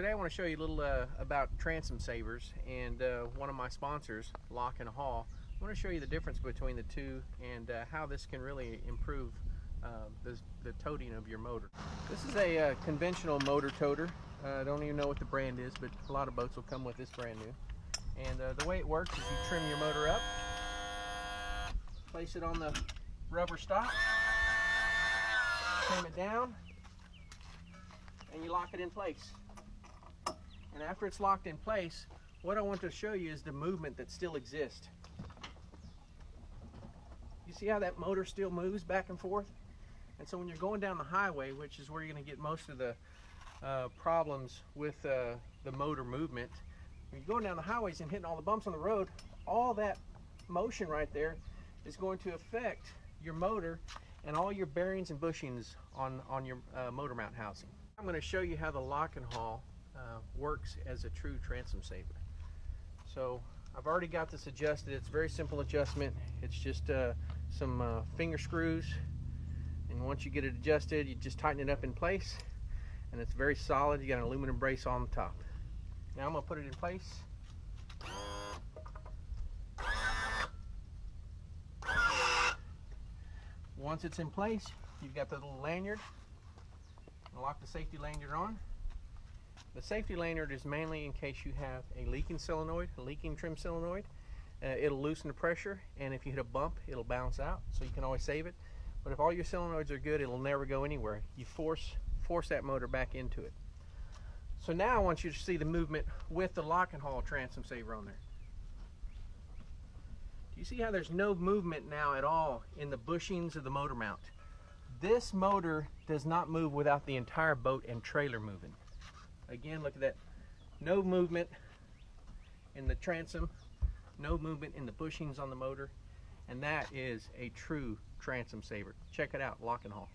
Today I want to show you a little uh, about transom savers and uh, one of my sponsors, Lock and Haul. I want to show you the difference between the two and uh, how this can really improve uh, the, the toting of your motor. This is a uh, conventional motor toter. Uh, I don't even know what the brand is, but a lot of boats will come with this brand new. And the way it works is you trim your motor up, place it on the rubber stop, trim it down, and you lock it in place. And after it's locked in place, what I want to show you is the movement that still exists. You see how that motor still moves back and forth? And so when you're going down the highway, which is where you're going to get most of the uh, problems with uh, the motor movement, when you're going down the highways and hitting all the bumps on the road, all that motion right there is going to affect your motor and all your bearings and bushings on, on your uh, motor mount housing. I'm going to show you how the lock and haul uh, works as a true transom saver. So I've already got this adjusted. It's a very simple adjustment. It's just uh, some uh, finger screws and once you get it adjusted you just tighten it up in place and it's very solid. You got an aluminum brace on the top. Now I'm going to put it in place. Once it's in place, you've got the little lanyard. Lock the safety lanyard on. The safety lanyard is mainly in case you have a leaking solenoid, a leaking trim solenoid. Uh, it'll loosen the pressure and if you hit a bump it'll bounce out so you can always save it. But if all your solenoids are good it'll never go anywhere. You force, force that motor back into it. So now I want you to see the movement with the lock and haul transom saver on there. Do you see how there's no movement now at all in the bushings of the motor mount? This motor does not move without the entire boat and trailer moving. Again, look at that. No movement in the transom, no movement in the bushings on the motor, and that is a true transom saver. Check it out, Lock and Haul.